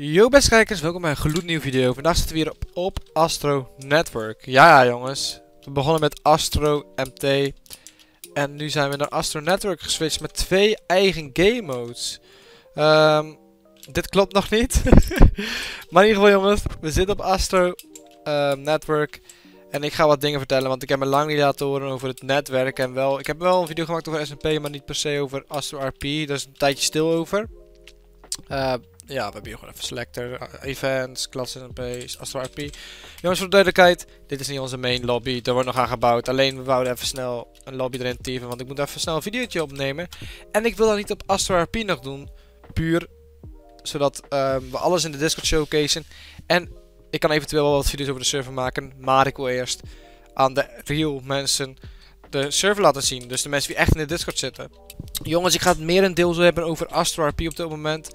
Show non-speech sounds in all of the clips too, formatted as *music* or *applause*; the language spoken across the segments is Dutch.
Yo beste kijkers, welkom bij een gloednieuwe video. Vandaag zitten we weer op, Astro Network. Ja, ja jongens, we begonnen met Astro MT. En nu zijn we naar Astro Network geswitcht met twee eigen game modes. Ehm, dit klopt nog niet. *laughs* maar in ieder geval jongens, we zitten op Astro ehm, Network. En ik ga wat dingen vertellen, want ik heb me lang niet laten horen over het netwerk. En wel, ik heb wel een video gemaakt over SMP, maar niet per se over Astro RP. Daar is een tijdje stil over. Uh, ja, we hebben hier gewoon even selector, eh, events, klassen en pace, astro RP. Jongens, voor de duidelijkheid, dit is niet onze main lobby, er wordt nog aan gebouwd. Alleen we wouden even snel een lobby erin typen, want ik moet even snel een videootje opnemen. En ik wil dat niet op astro RP nog doen, puur zodat um, we alles in de Discord showcase. En ik kan eventueel wel wat video's over de server maken, maar ik wil eerst aan de real mensen de server laten zien. Dus de mensen die echt in de Discord zitten. Jongens, ik ga het meer een deel zo hebben over Astro RP op dit moment.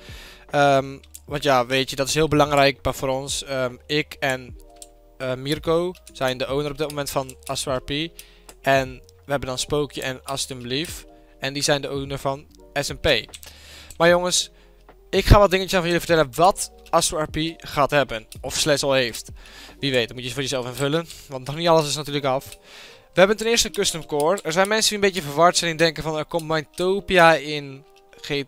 Um, want ja, weet je, dat is heel belangrijk voor ons. Um, ik en uh, Mirko zijn de owner op dit moment van Astro RP. En we hebben dan Spookje en Aston Belief. En die zijn de owner van SMP. Maar jongens, ik ga wat dingetjes aan jullie vertellen wat Astro RP gaat hebben. Of slechts al heeft. Wie weet, moet je voor jezelf invullen. Want nog niet alles is natuurlijk af. We hebben ten eerste een custom core. Er zijn mensen die een beetje verward zijn en denken van er komt Mytopia in,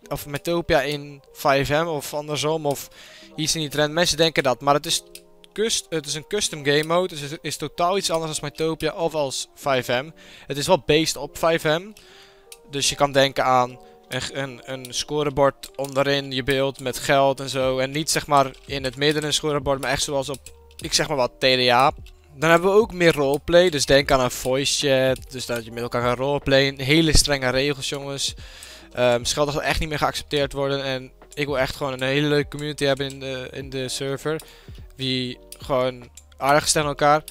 of Mytopia in 5M of andersom of iets in die trend. Mensen denken dat, maar het is, cust, het is een custom game mode. Dus het is totaal iets anders als Mytopia of als 5M. Het is wel based op 5M. Dus je kan denken aan een, een, een scorebord onderin je beeld met geld en zo. En niet zeg maar in het midden een scorebord, maar echt zoals op, ik zeg maar wat, TDA. Dan hebben we ook meer roleplay. Dus denk aan een voice chat. Dus dat je met elkaar gaat roleplayen. Hele strenge regels, jongens. Um, zal echt niet meer geaccepteerd worden. En ik wil echt gewoon een hele leuke community hebben in de, in de server. Wie gewoon aardig is tegen elkaar.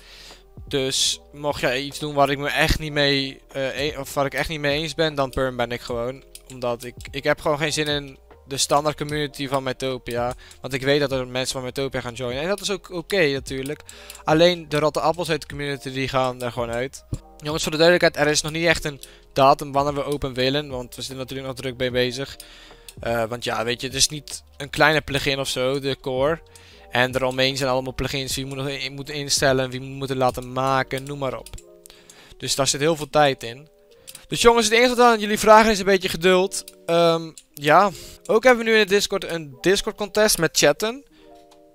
Dus mocht jij iets doen waar ik me echt niet mee, uh, of waar ik echt niet mee eens ben, dan perm ben ik gewoon. Omdat ik, ik heb gewoon geen zin in de standaard community van Metopia. Want ik weet dat er mensen van Metopia gaan joinen. En dat is ook oké natuurlijk. Alleen de rotte appels uit de community die gaan er gewoon uit. Jongens, voor de duidelijkheid, er is nog niet echt een datum wanneer we open willen. Want we zijn natuurlijk nog druk mee bezig. Uh, want ja, weet je, het is niet een kleine plugin of zo, de core. En eromheen zijn allemaal plugins die we moeten, moeten instellen, wie we moeten laten maken, noem maar op. Dus daar zit heel veel tijd in. Dus jongens, het enige wat aan jullie vragen is een beetje geduld. Um, ja, ook hebben we nu in de Discord een Discord contest met chatten.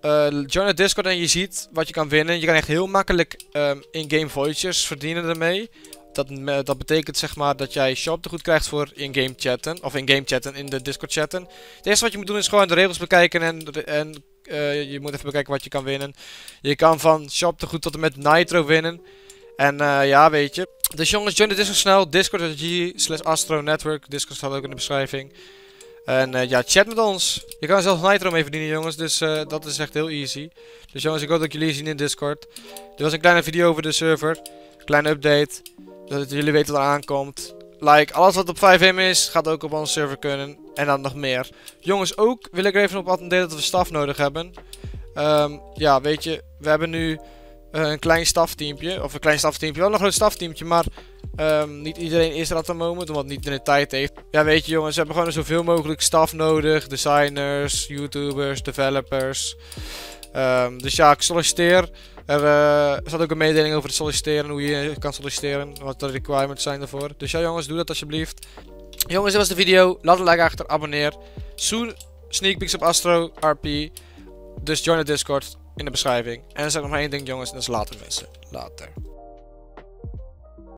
Uh, join het Discord en je ziet wat je kan winnen. Je kan echt heel makkelijk um, in-game voices verdienen ermee. Dat, dat betekent zeg maar dat jij shop te goed krijgt voor in-game chatten. Of in-game chatten, in de Discord chatten. Het eerste wat je moet doen is gewoon de regels bekijken en, en uh, je moet even bekijken wat je kan winnen. Je kan van shop te goed tot en met Nitro winnen. En ja, weet je. Dus jongens, join de Discord snel. Discord.gg slash Astro Network. Discord staat ook in de beschrijving. En uh, ja, chat met ons. Je kan zelfs Nitro mee verdienen, jongens. Dus uh, dat is echt heel easy. Dus jongens, ik hoop dat jullie zien in Discord. Dit was een kleine video over de server. Kleine update. Dat jullie weten wat er aankomt. Like, alles wat op 5M is, gaat ook op onze server kunnen. En dan nog meer. Jongens, ook wil ik er even op attenderen dat we staf nodig hebben. Um, ja, weet je, we hebben nu een klein stafteampje. Of een klein stafteampje, wel een groot stafteampje, maar um, niet iedereen is er at het moment, omdat niet de tijd heeft. Ja, weet je jongens, we hebben gewoon zoveel mogelijk staf nodig. Designers, YouTubers, developers. Um, dus ja, ik solliciteer. Er uh, staat ook een mededeling over het solliciteren, hoe je kan solliciteren, wat de requirements zijn daarvoor. Dus ja jongens, doe dat alsjeblieft. Jongens, dit was de video. Laat een like achter, abonneer. Soon sneak peeks op Astro RP. Dus join de Discord in de beschrijving. En er is nog maar één ding jongens, en dat is later mensen. Later.